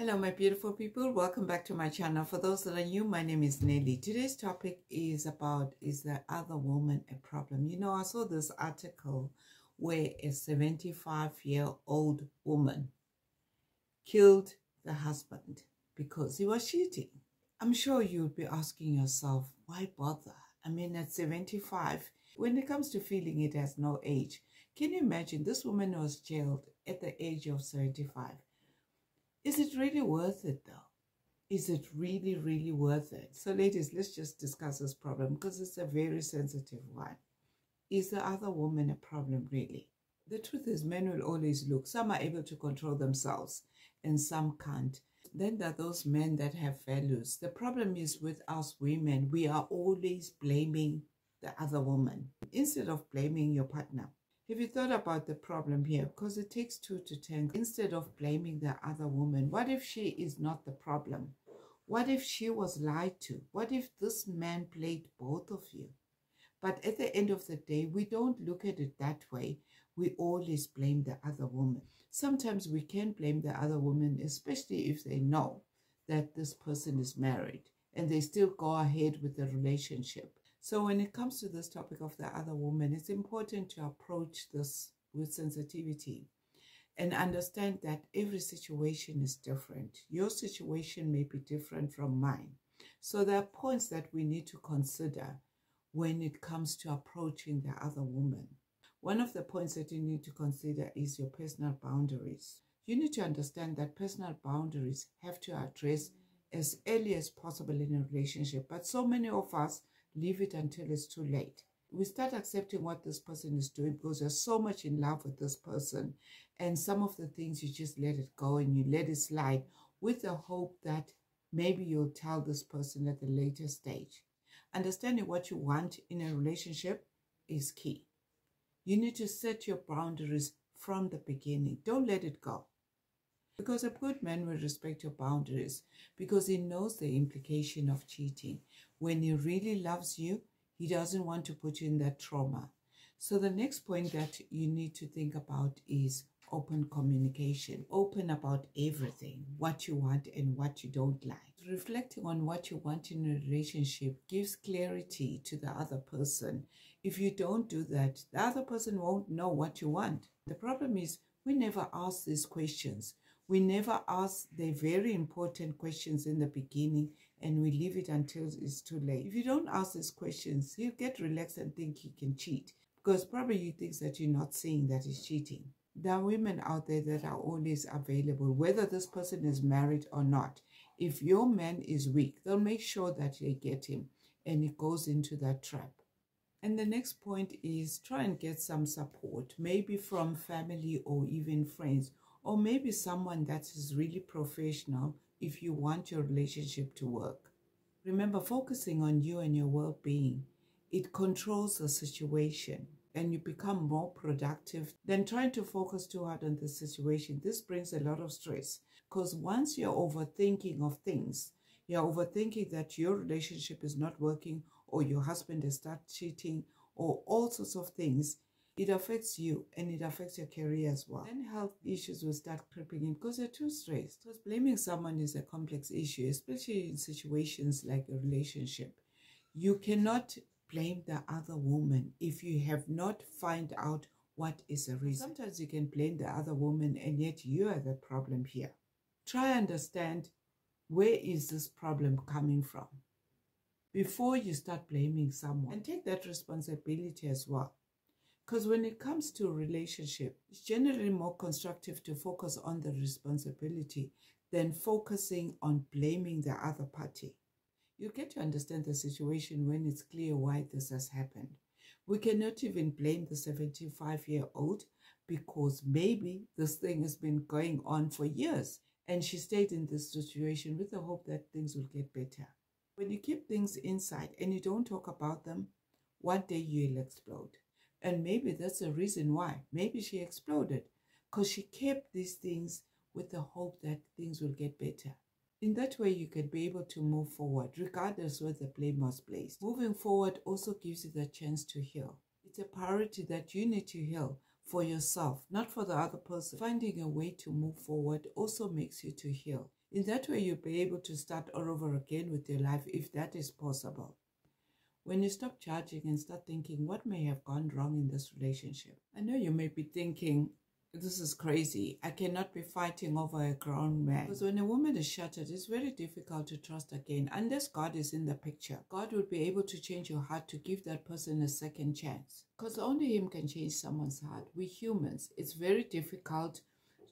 Hello, my beautiful people. Welcome back to my channel. For those that are new, my name is Nellie. Today's topic is about is the other woman a problem? You know, I saw this article where a 75 year old woman killed the husband because he was cheating. I'm sure you'd be asking yourself, why bother? I mean, at 75, when it comes to feeling it has no age, can you imagine this woman was jailed at the age of 75? Is it really worth it though? Is it really, really worth it? So ladies, let's just discuss this problem because it's a very sensitive one. Is the other woman a problem really? The truth is men will always look. Some are able to control themselves and some can't. Then there are those men that have values. The problem is with us women, we are always blaming the other woman instead of blaming your partner. Have you thought about the problem here? Because it takes two to tango. Instead of blaming the other woman, what if she is not the problem? What if she was lied to? What if this man played both of you? But at the end of the day, we don't look at it that way. We always blame the other woman. Sometimes we can blame the other woman, especially if they know that this person is married and they still go ahead with the relationship. So when it comes to this topic of the other woman, it's important to approach this with sensitivity and understand that every situation is different. Your situation may be different from mine. So there are points that we need to consider when it comes to approaching the other woman. One of the points that you need to consider is your personal boundaries. You need to understand that personal boundaries have to address as early as possible in a relationship. But so many of us leave it until it's too late. We start accepting what this person is doing because you're so much in love with this person. And some of the things you just let it go and you let it slide with the hope that maybe you'll tell this person at a later stage. Understanding what you want in a relationship is key. You need to set your boundaries from the beginning. Don't let it go. Because a good man will respect your boundaries because he knows the implication of cheating. When he really loves you, he doesn't want to put you in that trauma. So the next point that you need to think about is open communication. Open about everything, what you want and what you don't like. Reflecting on what you want in a relationship gives clarity to the other person. If you don't do that, the other person won't know what you want. The problem is we never ask these questions. We never ask the very important questions in the beginning and we leave it until it's too late. If you don't ask these questions, you get relaxed and think he can cheat because probably you think that you're not seeing that he's cheating. There are women out there that are always available, whether this person is married or not. If your man is weak, they'll make sure that they get him and it goes into that trap. And the next point is try and get some support, maybe from family or even friends or maybe someone that is really professional if you want your relationship to work. Remember, focusing on you and your well being, it controls the situation and you become more productive than trying to focus too hard on the situation. This brings a lot of stress because once you're overthinking of things, you're overthinking that your relationship is not working or your husband has started cheating or all sorts of things, it affects you and it affects your career as well. Then health issues will start creeping in because you're too stressed. Because blaming someone is a complex issue, especially in situations like a relationship. You cannot blame the other woman if you have not find out what is the reason. Sometimes you can blame the other woman and yet you are the problem here. Try understand where is this problem coming from before you start blaming someone and take that responsibility as well. Because when it comes to relationship, it's generally more constructive to focus on the responsibility than focusing on blaming the other party. You get to understand the situation when it's clear why this has happened. We cannot even blame the 75 year old because maybe this thing has been going on for years and she stayed in this situation with the hope that things will get better. When you keep things inside and you don't talk about them, one day you'll explode. And maybe that's the reason why. Maybe she exploded because she kept these things with the hope that things will get better. In that way, you can be able to move forward, regardless where the blame was placed. Moving forward also gives you the chance to heal. It's a priority that you need to heal for yourself, not for the other person. Finding a way to move forward also makes you to heal. In that way, you'll be able to start all over again with your life if that is possible. When you stop judging and start thinking, what may have gone wrong in this relationship? I know you may be thinking, this is crazy. I cannot be fighting over a grown man. Because when a woman is shattered, it's very difficult to trust again. Unless God is in the picture, God will be able to change your heart to give that person a second chance. Because only Him can change someone's heart. We humans, it's very difficult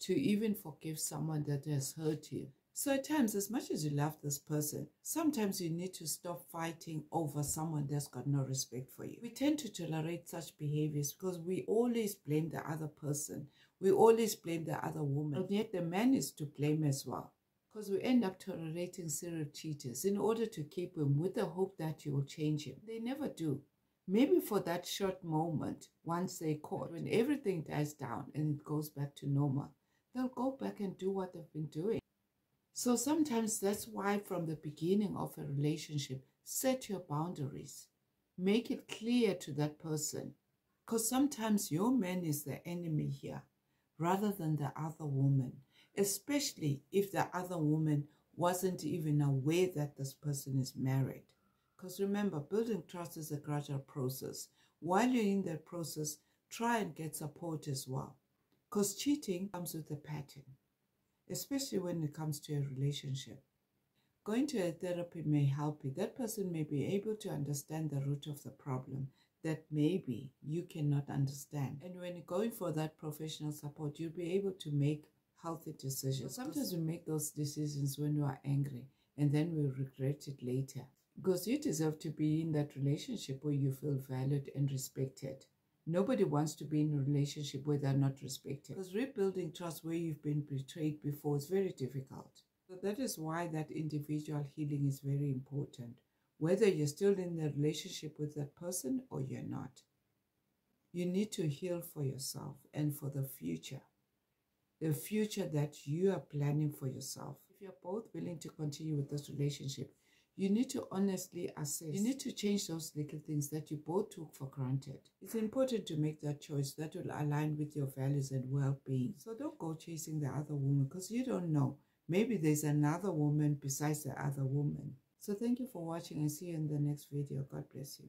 to even forgive someone that has hurt you. So at times, as much as you love this person, sometimes you need to stop fighting over someone that's got no respect for you. We tend to tolerate such behaviors because we always blame the other person. We always blame the other woman. And yet the man is to blame as well. Because we end up tolerating serial cheaters in order to keep him with the hope that you will change him. They never do. Maybe for that short moment, once they caught, when everything dies down and it goes back to normal, they'll go back and do what they've been doing. So sometimes that's why from the beginning of a relationship, set your boundaries. Make it clear to that person. Because sometimes your man is the enemy here rather than the other woman, especially if the other woman wasn't even aware that this person is married. Because remember, building trust is a gradual process. While you're in that process, try and get support as well. Because cheating comes with a pattern especially when it comes to a relationship. Going to a therapy may help you. That person may be able to understand the root of the problem that maybe you cannot understand. And when you're going for that professional support, you'll be able to make healthy decisions. Sometimes we make those decisions when we are angry and then we regret it later. Because you deserve to be in that relationship where you feel valued and respected. Nobody wants to be in a relationship where they're not respected. Because rebuilding trust where you've been betrayed before is very difficult. So that is why that individual healing is very important. Whether you're still in the relationship with that person or you're not. You need to heal for yourself and for the future. The future that you are planning for yourself. If you're both willing to continue with this relationship, you need to honestly assess. You need to change those little things that you both took for granted. It's important to make that choice that will align with your values and well being. So don't go chasing the other woman because you don't know. Maybe there's another woman besides the other woman. So thank you for watching and see you in the next video. God bless you.